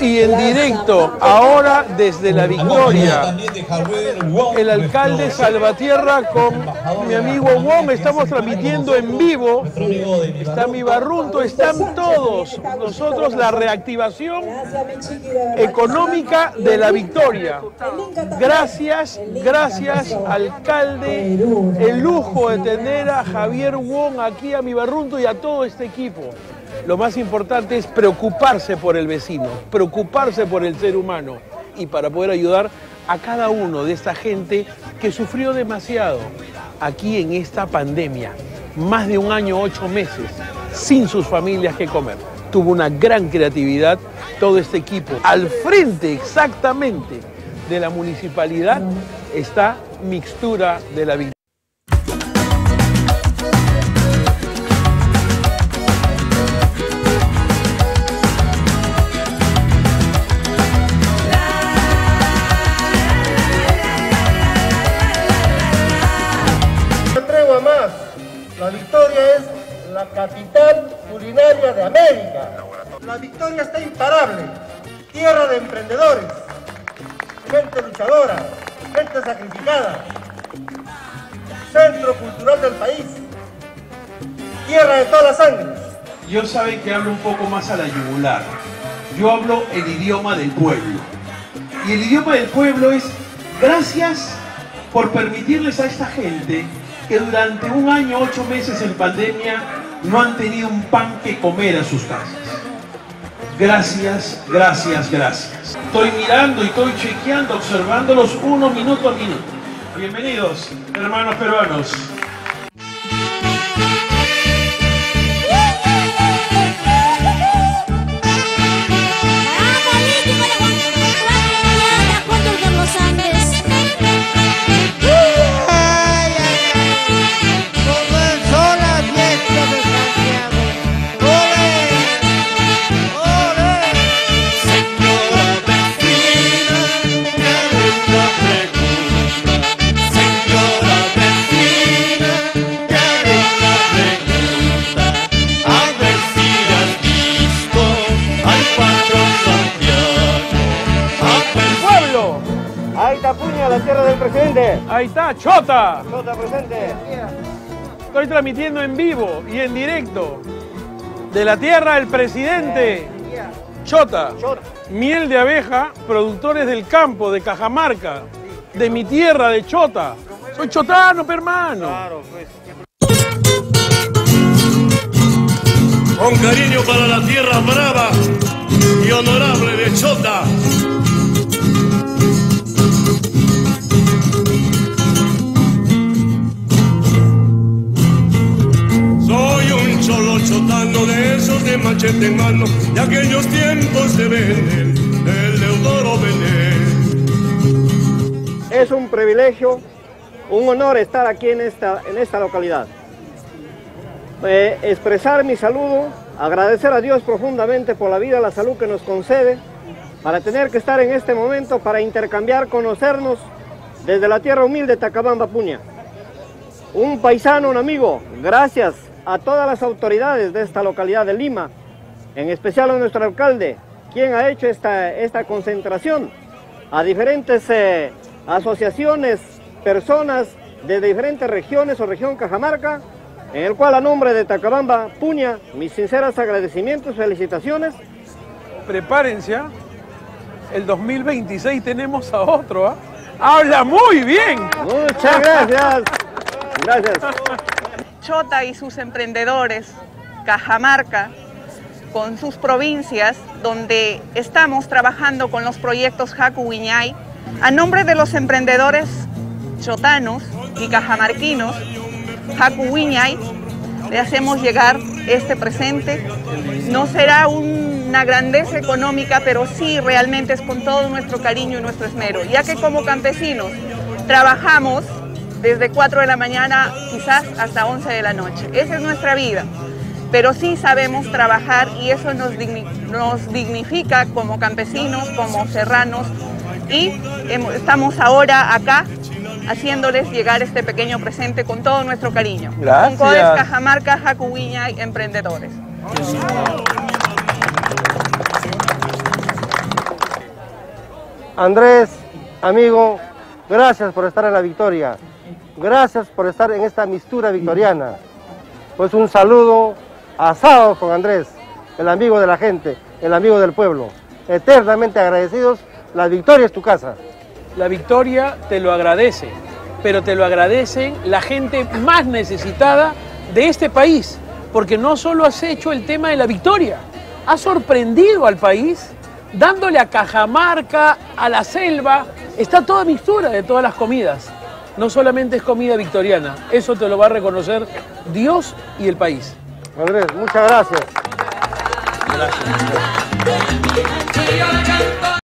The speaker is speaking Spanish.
Y en directo, ahora desde la Victoria. El alcalde Salvatierra con mi amigo Wong, estamos transmitiendo en vivo. Está mi barrunto, están todos. Nosotros la reactivación económica de la Victoria. Gracias, gracias alcalde. El lujo de tener a Javier Wong aquí a mi barrunto y a todo este equipo. Lo más importante es preocuparse por el vecino, preocuparse por el ser humano y para poder ayudar a cada uno de esta gente que sufrió demasiado aquí en esta pandemia. Más de un año, ocho meses, sin sus familias que comer. Tuvo una gran creatividad todo este equipo. Al frente exactamente de la municipalidad está Mixtura de la Victoria. De América. La Victoria está imparable. Tierra de emprendedores. Gente luchadora. Gente sacrificada. Centro cultural del país. Tierra de todas las sangres. Yo saben que hablo un poco más a la yugular. Yo hablo el idioma del pueblo. Y el idioma del pueblo es gracias por permitirles a esta gente que durante un año, ocho meses en pandemia, no han tenido un pan que comer a sus casas. Gracias, gracias, gracias. Estoy mirando y estoy chequeando, observándolos uno minuto a minuto. Bienvenidos, hermanos peruanos. Ahí está Puña, la tierra del presidente. Ahí está, Chota. Nota presente. Estoy transmitiendo en vivo y en directo de la tierra del presidente. Chota. Chota. Miel de abeja, productores del campo de Cajamarca, de mi tierra, de Chota. Soy chotano, hermano. Claro, pues. Con cariño para la tierra brava y honorable de Chota. De aquellos tiempos de venden el Belén. Es un privilegio, un honor estar aquí en esta, en esta localidad. Eh, expresar mi saludo, agradecer a Dios profundamente por la vida, la salud que nos concede, para tener que estar en este momento para intercambiar, conocernos desde la tierra humilde de Tacabamba, Puña. Un paisano, un amigo, gracias a todas las autoridades de esta localidad de Lima, en especial a nuestro alcalde, quien ha hecho esta, esta concentración, a diferentes eh, asociaciones, personas de diferentes regiones o región Cajamarca, en el cual a nombre de Tacabamba, Puña, mis sinceros agradecimientos, felicitaciones. Prepárense, ¿ah? el 2026 tenemos a otro. ¿ah? Habla muy bien. Muchas gracias. Gracias. Chota y sus emprendedores, Cajamarca, con sus provincias, donde estamos trabajando con los proyectos Haku Wiñay, a nombre de los emprendedores chotanos y cajamarquinos, Haku Wiñay, le hacemos llegar este presente. No será una grandeza económica, pero sí realmente es con todo nuestro cariño y nuestro esmero, ya que como campesinos trabajamos desde 4 de la mañana quizás hasta 11 de la noche. Esa es nuestra vida. Pero sí sabemos trabajar y eso nos, digni- nos dignifica como campesinos, como serranos y hemos- estamos ahora acá haciéndoles llegar este pequeño presente con todo nuestro cariño. Gracias. Con Codes, Cajamarca, Jacubiña y Emprendedores. Andrés, amigo, gracias por estar en la victoria. Gracias por estar en esta mistura victoriana. Pues un saludo asado con Andrés, el amigo de la gente, el amigo del pueblo. Eternamente agradecidos, la victoria es tu casa. La victoria te lo agradece, pero te lo agradecen la gente más necesitada de este país, porque no solo has hecho el tema de la victoria, has sorprendido al país dándole a Cajamarca, a la selva, está toda mixtura de todas las comidas. No solamente es comida victoriana, eso te lo va a reconocer Dios y el país. Andrés, muchas gracias. Gracias.